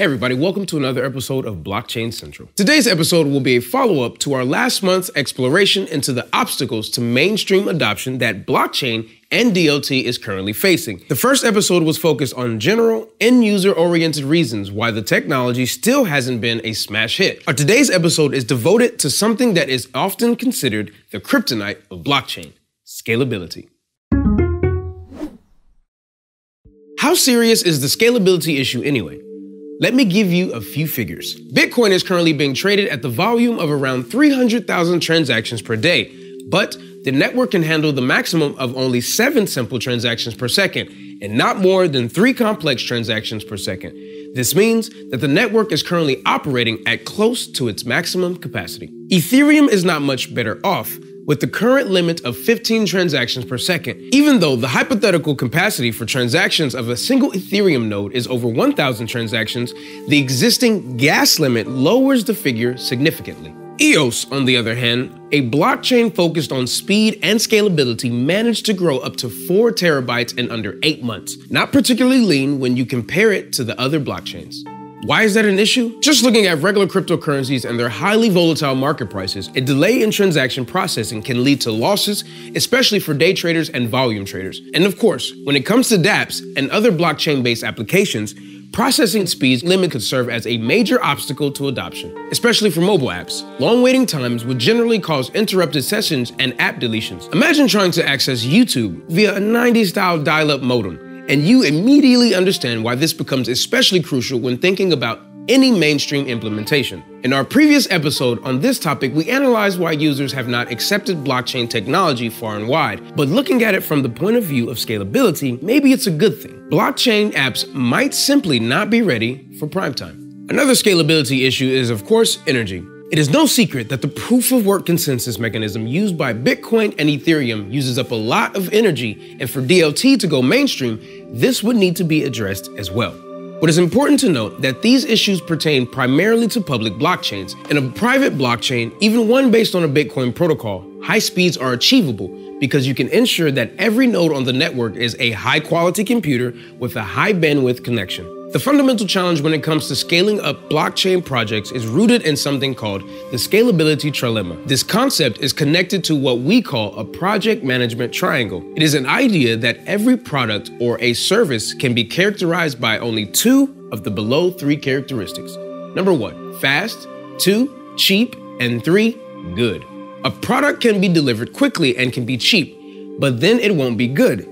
Hey everybody, welcome to another episode of Blockchain Central. Today's episode will be a follow-up to our last month's exploration into the obstacles to mainstream adoption that blockchain and DLT is currently facing. The first episode was focused on general, end-user oriented reasons why the technology still hasn't been a smash hit. Our today's episode is devoted to something that is often considered the kryptonite of blockchain, scalability. How serious is the scalability issue anyway? Let me give you a few figures. Bitcoin is currently being traded at the volume of around 300,000 transactions per day, but the network can handle the maximum of only seven simple transactions per second and not more than three complex transactions per second. This means that the network is currently operating at close to its maximum capacity. Ethereum is not much better off, with the current limit of 15 transactions per second, even though the hypothetical capacity for transactions of a single Ethereum node is over 1,000 transactions, the existing gas limit lowers the figure significantly. EOS, on the other hand, a blockchain focused on speed and scalability, managed to grow up to 4 terabytes in under 8 months. Not particularly lean when you compare it to the other blockchains. Why is that an issue? Just looking at regular cryptocurrencies and their highly volatile market prices, a delay in transaction processing can lead to losses, especially for day traders and volume traders. And of course, when it comes to dApps and other blockchain-based applications, Processing speeds limit could serve as a major obstacle to adoption, especially for mobile apps. Long waiting times would generally cause interrupted sessions and app deletions. Imagine trying to access YouTube via a 90s style dial up modem and you immediately understand why this becomes especially crucial when thinking about any mainstream implementation. In our previous episode on this topic, we analyzed why users have not accepted blockchain technology far and wide. But looking at it from the point of view of scalability, maybe it's a good thing. Blockchain apps might simply not be ready for prime time. Another scalability issue is, of course, energy. It is no secret that the proof of work consensus mechanism used by Bitcoin and Ethereum uses up a lot of energy, and for DLT to go mainstream, this would need to be addressed as well. What is important to note that these issues pertain primarily to public blockchains. In a private blockchain, even one based on a Bitcoin protocol, high speeds are achievable because you can ensure that every node on the network is a high quality computer with a high bandwidth connection. The fundamental challenge when it comes to scaling up blockchain projects is rooted in something called the scalability trilemma. This concept is connected to what we call a project management triangle. It is an idea that every product or a service can be characterized by only two of the below three characteristics. Number one, fast, two, cheap, and three, good. A product can be delivered quickly and can be cheap, but then it won't be good.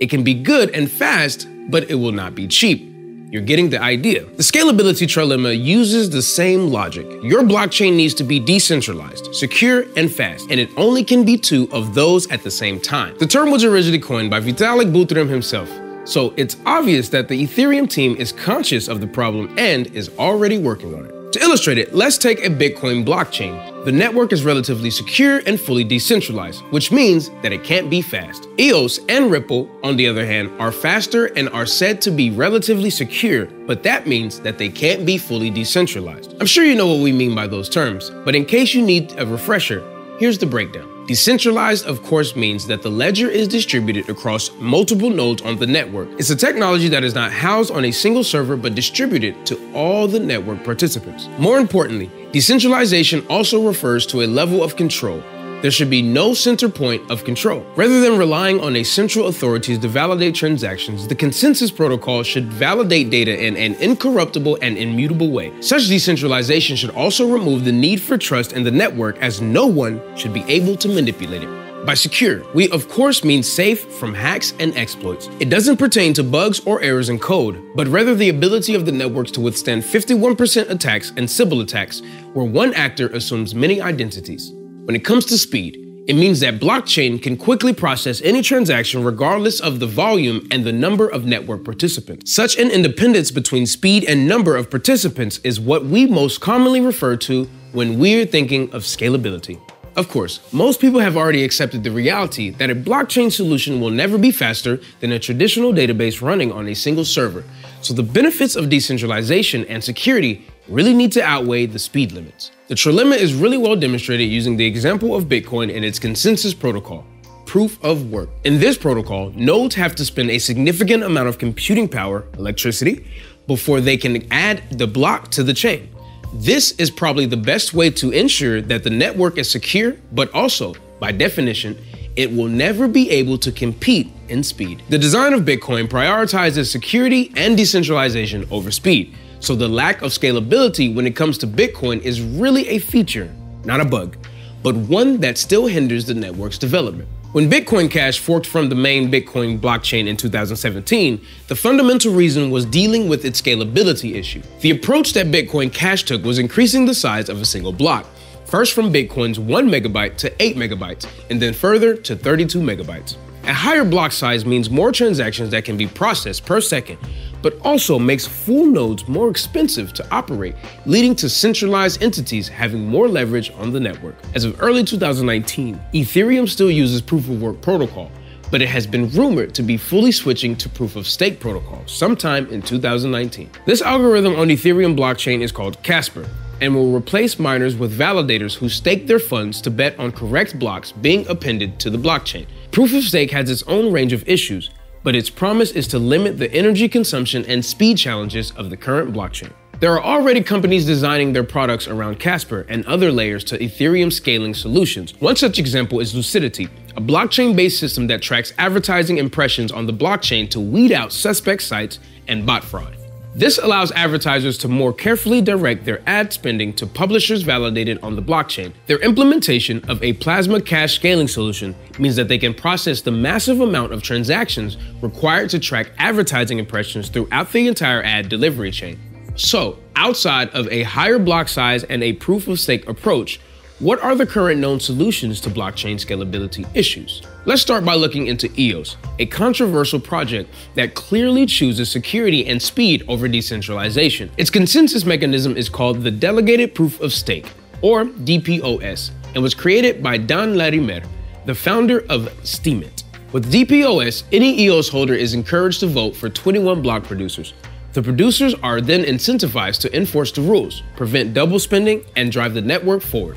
It can be good and fast, but it will not be cheap. You're getting the idea. The scalability trilemma uses the same logic. Your blockchain needs to be decentralized, secure, and fast, and it only can be two of those at the same time. The term was originally coined by Vitalik Buterin himself, so it's obvious that the Ethereum team is conscious of the problem and is already working on it. To illustrate it, let's take a Bitcoin blockchain. The network is relatively secure and fully decentralized, which means that it can't be fast. EOS and Ripple, on the other hand, are faster and are said to be relatively secure, but that means that they can't be fully decentralized. I'm sure you know what we mean by those terms, but in case you need a refresher, here's the breakdown. Decentralized, of course, means that the ledger is distributed across multiple nodes on the network. It's a technology that is not housed on a single server but distributed to all the network participants. More importantly, decentralization also refers to a level of control there should be no center point of control. Rather than relying on a central authority to validate transactions, the consensus protocol should validate data in an incorruptible and immutable way. Such decentralization should also remove the need for trust in the network as no one should be able to manipulate it. By secure, we of course mean safe from hacks and exploits. It doesn't pertain to bugs or errors in code, but rather the ability of the networks to withstand 51% attacks and Sybil attacks, where one actor assumes many identities. When it comes to speed, it means that blockchain can quickly process any transaction regardless of the volume and the number of network participants. Such an independence between speed and number of participants is what we most commonly refer to when we're thinking of scalability. Of course, most people have already accepted the reality that a blockchain solution will never be faster than a traditional database running on a single server. So the benefits of decentralization and security really need to outweigh the speed limits. The trilemma is really well demonstrated using the example of Bitcoin and its consensus protocol, proof of work. In this protocol, nodes have to spend a significant amount of computing power, electricity, before they can add the block to the chain. This is probably the best way to ensure that the network is secure, but also, by definition, it will never be able to compete in speed. The design of Bitcoin prioritizes security and decentralization over speed, so the lack of scalability when it comes to Bitcoin is really a feature, not a bug, but one that still hinders the network's development. When Bitcoin Cash forked from the main Bitcoin blockchain in 2017, the fundamental reason was dealing with its scalability issue. The approach that Bitcoin Cash took was increasing the size of a single block, first from Bitcoin's 1 megabyte to 8 megabytes, and then further to 32 megabytes. A higher block size means more transactions that can be processed per second, but also makes full nodes more expensive to operate, leading to centralized entities having more leverage on the network. As of early 2019, Ethereum still uses proof of work protocol, but it has been rumored to be fully switching to proof of stake protocol sometime in 2019. This algorithm on Ethereum blockchain is called Casper, and will replace miners with validators who stake their funds to bet on correct blocks being appended to the blockchain. Proof of stake has its own range of issues, but its promise is to limit the energy consumption and speed challenges of the current blockchain. There are already companies designing their products around Casper and other layers to Ethereum scaling solutions. One such example is Lucidity, a blockchain based system that tracks advertising impressions on the blockchain to weed out suspect sites and bot fraud. This allows advertisers to more carefully direct their ad spending to publishers validated on the blockchain. Their implementation of a Plasma Cash scaling solution means that they can process the massive amount of transactions required to track advertising impressions throughout the entire ad delivery chain. So, outside of a higher block size and a proof of stake approach, what are the current known solutions to blockchain scalability issues? Let's start by looking into EOS, a controversial project that clearly chooses security and speed over decentralization. Its consensus mechanism is called the Delegated Proof of Stake, or DPoS, and was created by Dan Larimer, the founder of Steemit. With DPoS, any EOS holder is encouraged to vote for 21 block producers. The producers are then incentivized to enforce the rules, prevent double spending, and drive the network forward.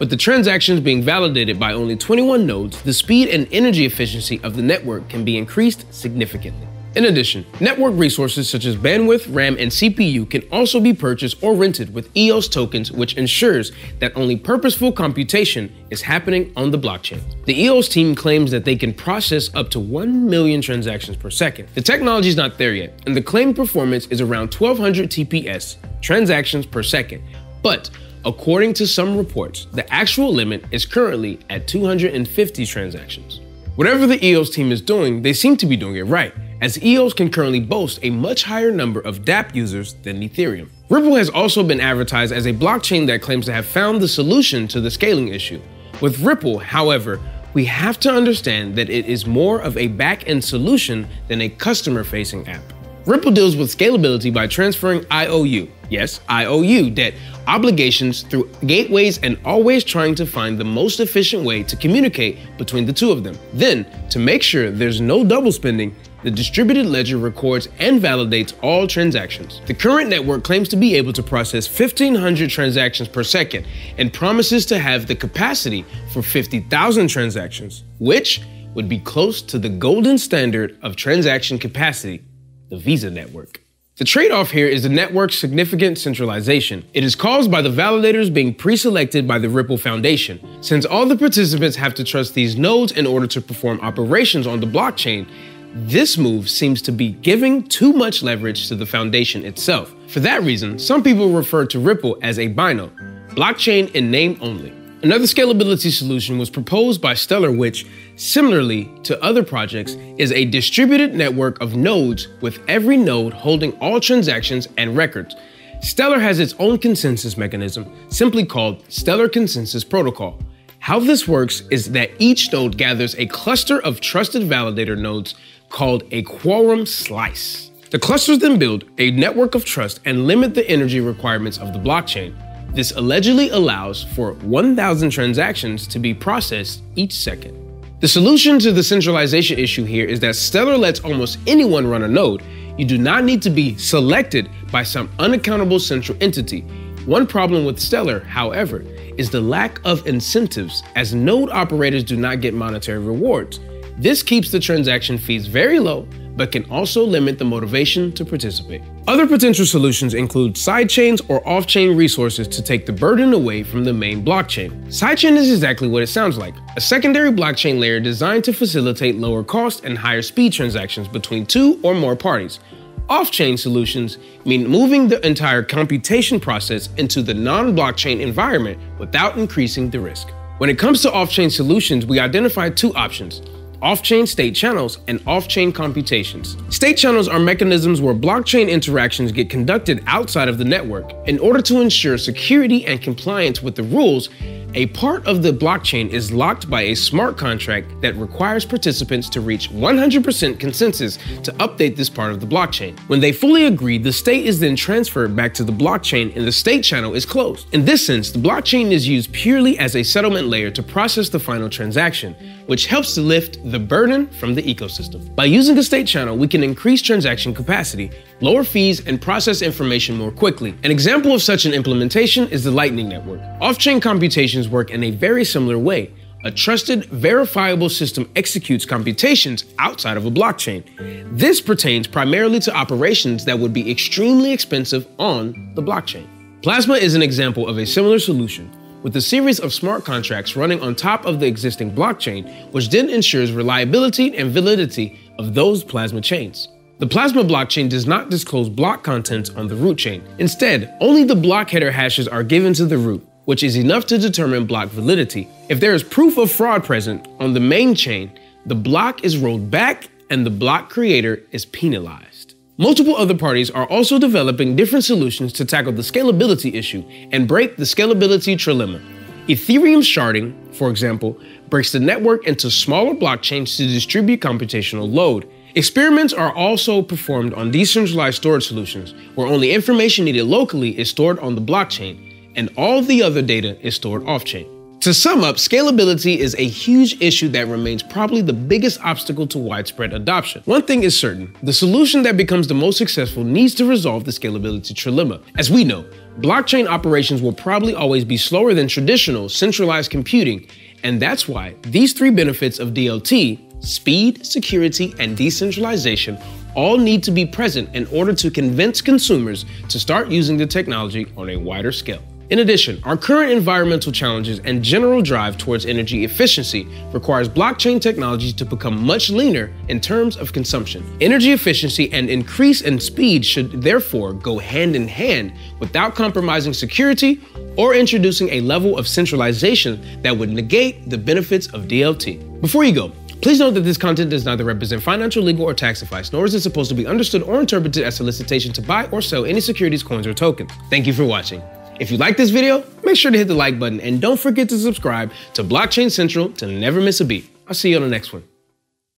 With the transactions being validated by only 21 nodes, the speed and energy efficiency of the network can be increased significantly. In addition, network resources such as bandwidth, RAM, and CPU can also be purchased or rented with EOS tokens, which ensures that only purposeful computation is happening on the blockchain. The EOS team claims that they can process up to 1 million transactions per second. The technology is not there yet, and the claimed performance is around 1200 TPS transactions per second. But According to some reports, the actual limit is currently at 250 transactions. Whatever the EOS team is doing, they seem to be doing it right, as EOS can currently boast a much higher number of dApp users than Ethereum. Ripple has also been advertised as a blockchain that claims to have found the solution to the scaling issue. With Ripple, however, we have to understand that it is more of a back-end solution than a customer-facing app. Ripple deals with scalability by transferring IOU, yes, IOU debt obligations through gateways and always trying to find the most efficient way to communicate between the two of them. Then, to make sure there's no double spending, the distributed ledger records and validates all transactions. The current network claims to be able to process 1,500 transactions per second and promises to have the capacity for 50,000 transactions, which would be close to the golden standard of transaction capacity the Visa network. The trade-off here is the network's significant centralization. It is caused by the validators being pre-selected by the Ripple Foundation. Since all the participants have to trust these nodes in order to perform operations on the blockchain, this move seems to be giving too much leverage to the foundation itself. For that reason, some people refer to Ripple as a BINO, blockchain in name only. Another scalability solution was proposed by Stellar, which, similarly to other projects, is a distributed network of nodes with every node holding all transactions and records. Stellar has its own consensus mechanism, simply called Stellar Consensus Protocol. How this works is that each node gathers a cluster of trusted validator nodes called a quorum slice. The clusters then build a network of trust and limit the energy requirements of the blockchain. This allegedly allows for 1,000 transactions to be processed each second. The solution to the centralization issue here is that Stellar lets almost anyone run a node. You do not need to be selected by some unaccountable central entity. One problem with Stellar, however, is the lack of incentives as node operators do not get monetary rewards. This keeps the transaction fees very low, but can also limit the motivation to participate. Other potential solutions include sidechains or off-chain resources to take the burden away from the main blockchain. Sidechain is exactly what it sounds like, a secondary blockchain layer designed to facilitate lower cost and higher speed transactions between two or more parties. Off-chain solutions mean moving the entire computation process into the non-blockchain environment without increasing the risk. When it comes to off-chain solutions, we identified two options, off-chain state channels, and off-chain computations. State channels are mechanisms where blockchain interactions get conducted outside of the network. In order to ensure security and compliance with the rules, a part of the blockchain is locked by a smart contract that requires participants to reach 100% consensus to update this part of the blockchain. When they fully agree, the state is then transferred back to the blockchain and the state channel is closed. In this sense, the blockchain is used purely as a settlement layer to process the final transaction, which helps to lift the burden from the ecosystem. By using a state channel, we can increase transaction capacity, lower fees, and process information more quickly. An example of such an implementation is the Lightning Network. Off-chain computations work in a very similar way. A trusted, verifiable system executes computations outside of a blockchain. This pertains primarily to operations that would be extremely expensive on the blockchain. Plasma is an example of a similar solution, with a series of smart contracts running on top of the existing blockchain, which then ensures reliability and validity of those Plasma chains. The Plasma blockchain does not disclose block contents on the root chain. Instead, only the block header hashes are given to the root, which is enough to determine block validity. If there is proof of fraud present on the main chain, the block is rolled back and the block creator is penalized. Multiple other parties are also developing different solutions to tackle the scalability issue and break the scalability trilemma. Ethereum sharding, for example, breaks the network into smaller blockchains to distribute computational load, Experiments are also performed on decentralized storage solutions, where only information needed locally is stored on the blockchain, and all the other data is stored off-chain. To sum up, scalability is a huge issue that remains probably the biggest obstacle to widespread adoption. One thing is certain, the solution that becomes the most successful needs to resolve the scalability trilemma. As we know, blockchain operations will probably always be slower than traditional centralized computing, and that's why these three benefits of DLT speed, security, and decentralization all need to be present in order to convince consumers to start using the technology on a wider scale. In addition, our current environmental challenges and general drive towards energy efficiency requires blockchain technologies to become much leaner in terms of consumption. Energy efficiency and increase in speed should therefore go hand in hand without compromising security or introducing a level of centralization that would negate the benefits of DLT. Before you go, Please note that this content does neither represent financial, legal, or tax advice, nor is it supposed to be understood or interpreted as solicitation to buy or sell any securities, coins, or tokens. Thank you for watching. If you like this video, make sure to hit the like button and don't forget to subscribe to Blockchain Central to never miss a beat. I'll see you on the next one.